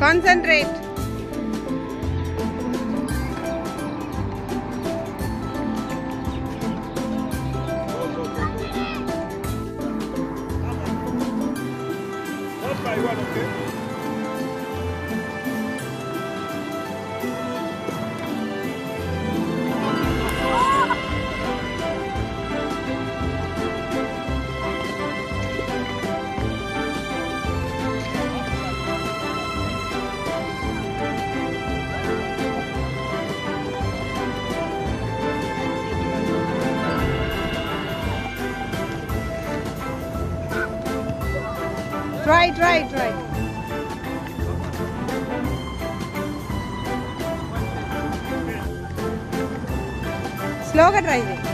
Concentrate. One by one, okay? right, right, right. Slow driving.